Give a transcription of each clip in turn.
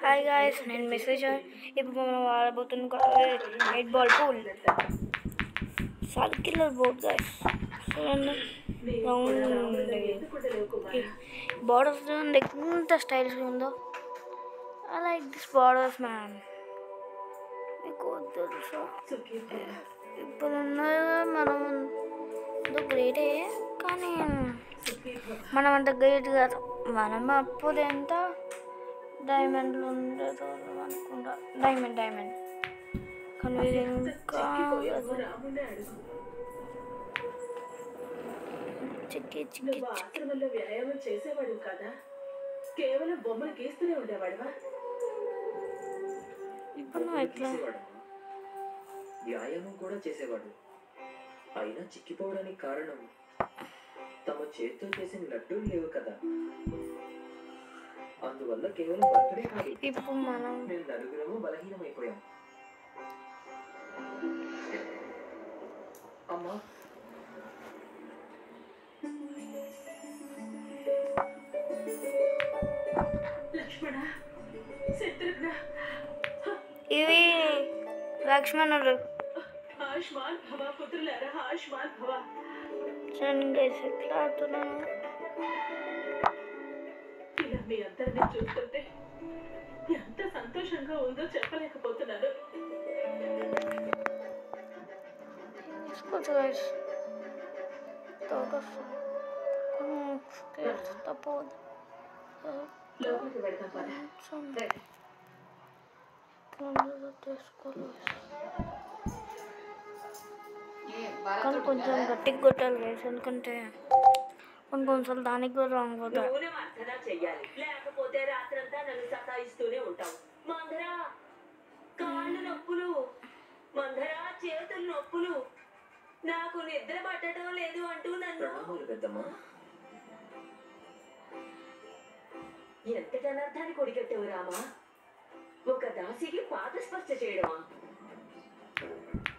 Hi guys నేను message ఇప్పుడు మనం వాడబోతున్న eight ball pool circular board guys round borders చూడండి ఎంత స్టైల్స్గా ఉందో I like this borders man మీకు తెలుసా ఇప్పుడున్న మనం గ్రేటే కానీ మనం అంత గ్రేట్ కాదు మనం అప్పుడు ఎంత డైమండ్లు ఉండేదో అనుకుంటా. Diamond diamond. కానీ వీరు ఇంకా చిక్కి చిక్కి ఆశ్రమంలో వ్యాయామం చేసేవాడు కదా? కేవలం బొమ్మలు గీస్తూనే ఉండేవాడువా? ఇప్పుడు ఎట్లా. వ్యాయామం కూడా చేసేవాడు. అయినా చిక్కిపోవడానికి కారణం తమ చేత్తో చేసిన లడ్డూలు లేవు కదా. అందువల్ల కేవలం బర్త్డే కాదు. ఇప్పుడు మనం మేము నలుగురము బలహీనమైపోయాం. అమ్మా. లక్ష్మణ శత్రుఘ్న. ఇవి లక్ష్మణుడు ఆయుష్మాన్ భవ పుత్రులారా ఆయుష్మాన్ భవ. చూడండి ఎట్లా ఆడుతున్నాను ఇలా మీ అందరినీ చూస్తుంటే ఎంత సంతోషంగా ఉందో చెప్పలేకపోతున్నాను లోపలికి వెళ్దాం పద. కానీ కొంచెం గట్టిగా కొట్టాలి గైస్ ఎందుకంటే కొన్ని కొన్నిసార్లు దానికి కూడా రాంగ్ చెయ్యాలి. లేకపోతే రాత్రంతా నన్ను సతాయిస్తూనే ఉంటావు. మందరా కాళ్ళు నొప్పులు. మందరా చేతులు నొప్పులు. నాకు నిద్ర పట్టడం లేదు అంటూ నన్ను ఎంత అనర్థాన్ని కొడిగట్టావు రామా? ఒక దాసికి పాదస్పర్శ చేయడమా?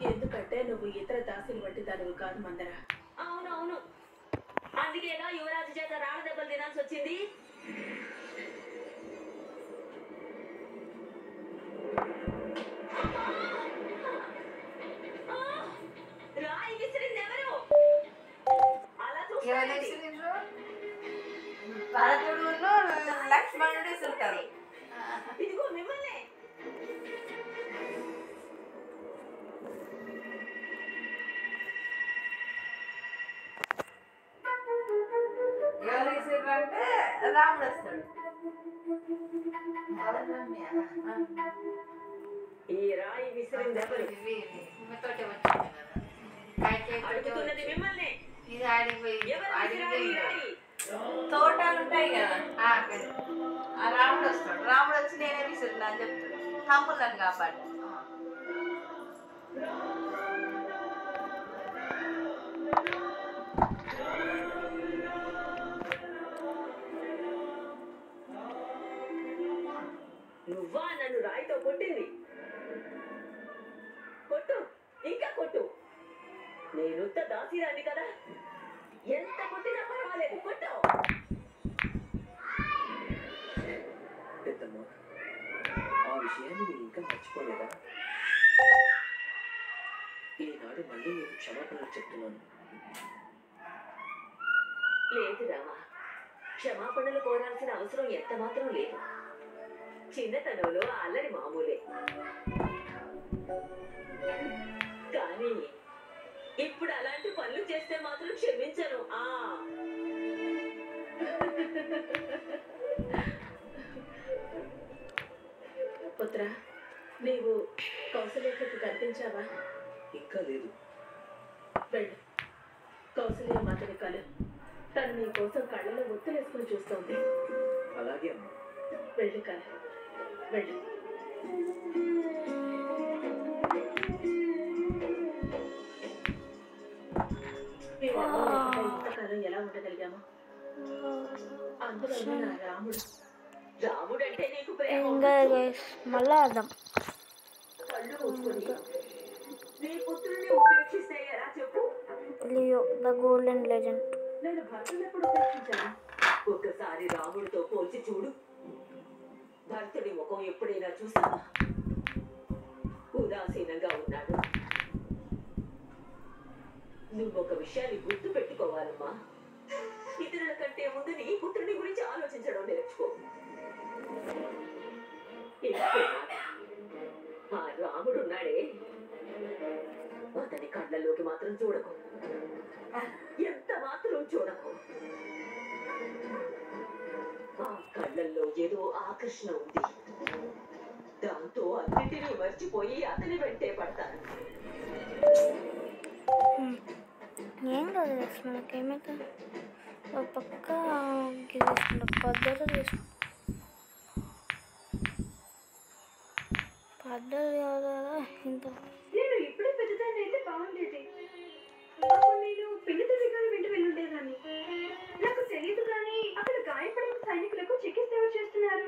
ఎందుకంటే నువ్వు ఇతర దాసులు వంటి దానివి కాదు మందర అందుకేగా యువరాజు చేత రాళ్ళ దెబ్బలు తినాల్సి వచ్చింది. ఆ! రాయి విసిరింది ఎవరు? అలా చూస్తారేంటి? భరతుడును లక్ష్మణుడు ఇస్తుంటారు ఇదిగో మిమ్మల్ని. రాముడు వస్తాడు ఈ రాయి విసిరింది ఎవరు తోటి వచ్చింది కదా. అడుగుతున్నది మిమ్మల్ని. ఇది ఆడిపోయి రాయి తోటలు ఉంటాయి కదా. ఆ రాముడు వస్తాడు. రాముడు వచ్చి నేనే విసురున్నా అని చెప్తాడు. తమ్ముళ్ళని కాపాడు. పెద్దమ్మా ఆ విషయాన్ని మీరు ఇంకా మర్చిపోలేదా? ఈనాడు మళ్ళీ మీకు క్షమాపణలు చెప్తున్నాను. లేదు రామా. క్షమాపణలు కోరాల్సిన అవసరం ఎంత మాత్రం లేదు. చిన్నతనంలో అల్లరి మామూలే. కానీ ఇప్పుడు అలాంటి పనులు చేస్తే మాత్రం క్షమించను. ఆ. పుత్ర నీవు కౌశల్యకు కనిపించావా? ఇంకా లేదు వెళ్ళు. కౌశల్య మాతని కలు. తను నీ కోసం కళ్ళలో ఒత్తులేసుకుని చూస్తోంది. అలాగే అమ్మా. వెళ్ళి కల. వెళ్ళు. ఇంతకాలం ఎలా ఉండగలిగాము? అందులో నా రాముడు. రాముడంటే నీకు ప్రేమ ఇంకా గైస్. మళ్ళా ఆడదాం కళ్ళు మూసుకొని నీ పుత్రుని ఉపేక్షిస్తే ఎలా చెప్పు? Leo the golden legend. నేను భర్తను ఎప్పుడు ఉపేక్షించాను? ఒకసారి రాముడితో పోల్చి చూడు. భర్తుడి ముఖం ఎప్పుడైనా చూసావా? ఉదాసీనంగా ఉన్నాడు. నువ్వు ఒక విషయాన్ని గుర్తు పెట్టుకోవాలమ్మా ఇతరుల కంటే ముందు నీ పుత్రుని గురించి ఆలోచించడం నేర్చుకో. ఆ రాముడు ఉన్నాడే. అతని కళ్ళలోకి మాత్రం చూడకు. ఎంత మాత్రం చూడకు. ఆ కళ్ళల్లో ఏదో ఆకర్షణ ఉంది. దాంతో అన్నిటినీ మర్చిపోయి అతని వెంటే పడతాను. ఏం కాదు చేస్తున్నా నాకేమైతే ఒక పక్క ఇది పద్ధతి తీసుకుంటా పద్ధతి కాదు ఇంత. నేను ఇప్పుడే పెద్దదాన్ని అయితే బాగుండేది. అప్పుడు నేను పిల్లతో విగాలు వెంట వెళ్ళుండేదాన్ని. నాకు తెలియదు కానీ అక్కడ గాయపడిన సైనికులకు చికిత్స ఎవరు చేస్తున్నారు?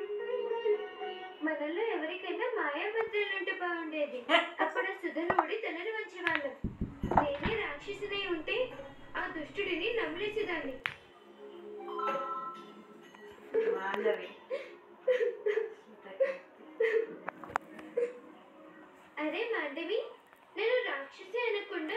మనల్లో ఎవరికైనా మాయామంత్రాలు ఉంటే బాగుండేది. అప్పుడు ఆ సుధనుడి తెల్లని వచ్చేవాళ్ళు రాక్షసుడై ఉంటే ఆ దుష్టుడిని నమ్మలేసేదాన్ని మాండవి అరే మాధవి నేను రాక్షసి అనకుండా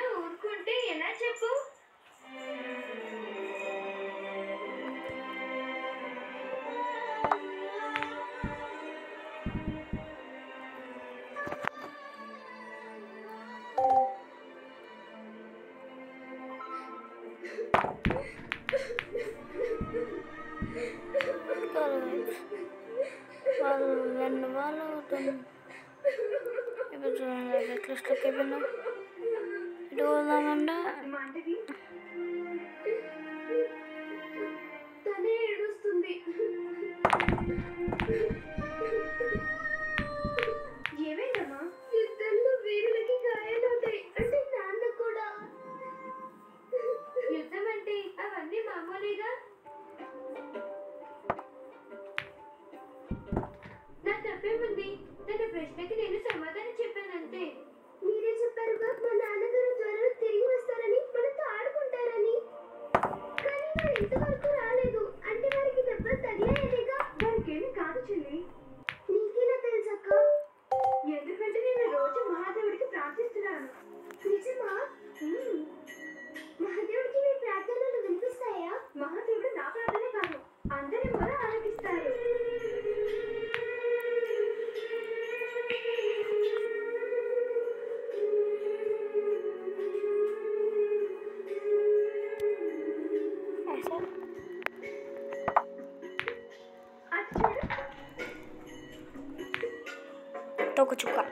వాళ్ళు రెండు వాళ్ళు ఇప్పుడు చూడండి ఎట్లా స్టక్ ఇటు పోదామంటే తనే ఏడుస్తుంది కానీ వారు ఇంతవరకు 那个，就卡。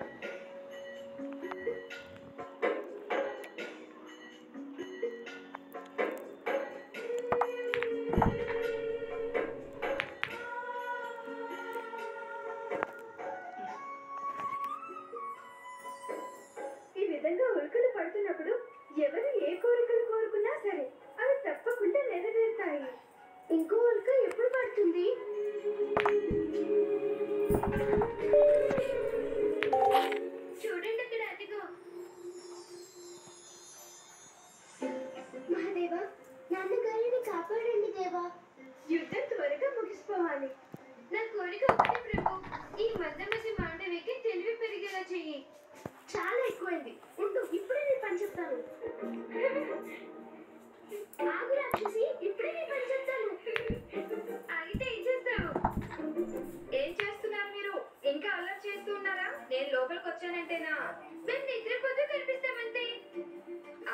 లోపలికి వచ్చానంటేనా మేము నిద్రపోతూ కనిపిస్తామంతే.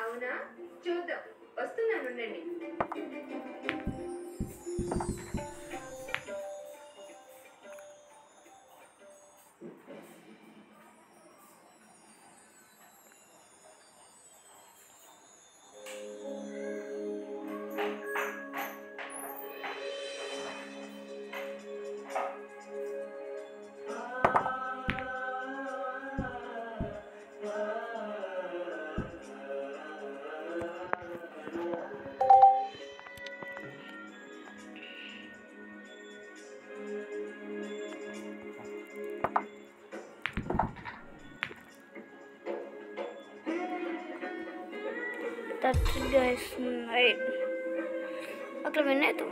అవునా? చూద్దాం. వస్తున్నాను ఉండండి. It guys. Right. అట్లా వినేదు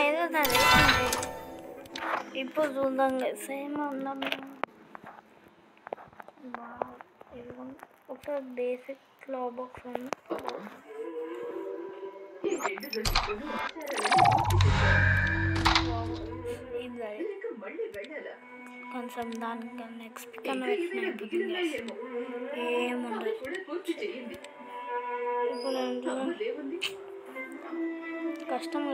ఏదో దాని ఇప్పుడు చూద్దాం సేమ్ ఉందాం ఒక బేసిక్ క్లా బాక్స్ ఉంది అమ్మా కొంచెం దానికన్నా మిగిలినాయేమో ఏముండదు కష్టం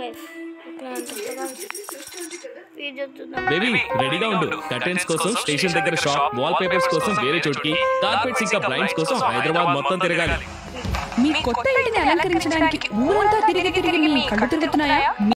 బేబీ రెడీగా ఉండు. కర్టెన్స్ కోసం స్టేషన్ దగ్గర షాప్ వాల్ పేపర్స్ కోసం వేరే చోటికి కార్పెట్స్ ఇంకా బ్లైండ్స్ కోసం హైదరాబాద్ మొత్తం తిరగాలి. మీ కొత్త ఇంటిని అలంకరించడానికి ఊరంతా తిరిగి తిరిగి మీ కళ్ళు తిరుగుతున్నాయా?